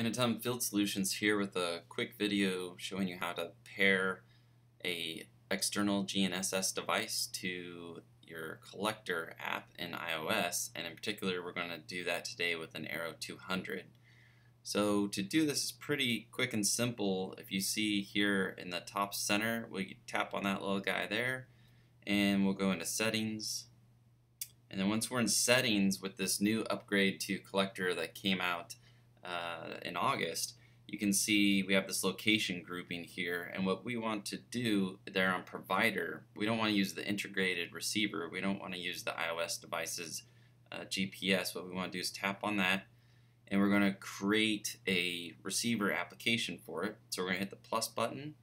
Anatum Field Solutions here with a quick video showing you how to pair a external GNSS device to your collector app in iOS and in particular we're going to do that today with an Arrow 200. So to do this is pretty quick and simple. If you see here in the top center we tap on that little guy there and we'll go into settings and then once we're in settings with this new upgrade to collector that came out uh, in August, you can see we have this location grouping here and what we want to do there on provider we don't want to use the integrated receiver we don't want to use the iOS devices uh, GPS what we want to do is tap on that and we're going to create a receiver application for it. So we're going to hit the plus button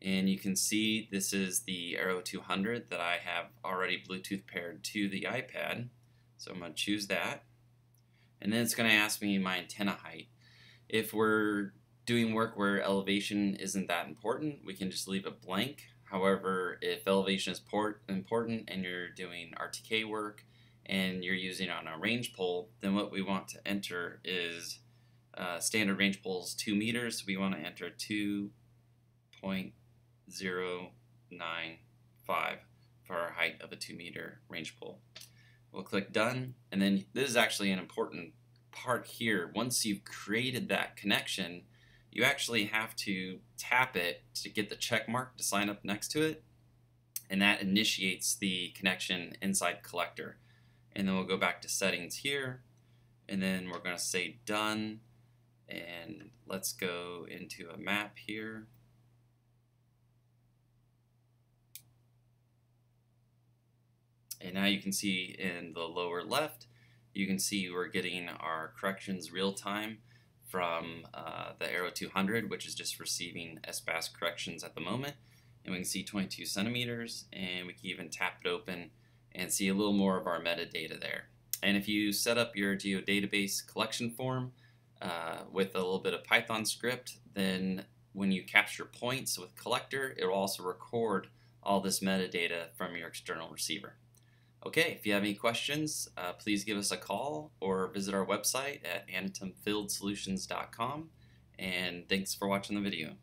and you can see this is the Arrow 200 that I have already Bluetooth paired to the iPad. So I'm going to choose that and then it's going to ask me my antenna height. If we're doing work where elevation isn't that important, we can just leave it blank. However, if elevation is important and you're doing RTK work and you're using on a range pole, then what we want to enter is uh, standard range poles 2 meters. So we want to enter 2.095 for our height of a 2 meter range pole. We'll click done and then this is actually an important part here. Once you've created that connection you actually have to tap it to get the check mark to sign up next to it. And that initiates the connection inside collector. And then we'll go back to settings here. And then we're going to say done. And let's go into a map here. And now you can see in the lower left, you can see we're getting our corrections real time from uh, the Arrow 200, which is just receiving SBAS corrections at the moment. And we can see 22 centimeters, and we can even tap it open and see a little more of our metadata there. And if you set up your geodatabase collection form uh, with a little bit of Python script, then when you capture points with collector, it will also record all this metadata from your external receiver. Okay, if you have any questions, uh, please give us a call or visit our website at anatumfieldsolutions.com. And thanks for watching the video.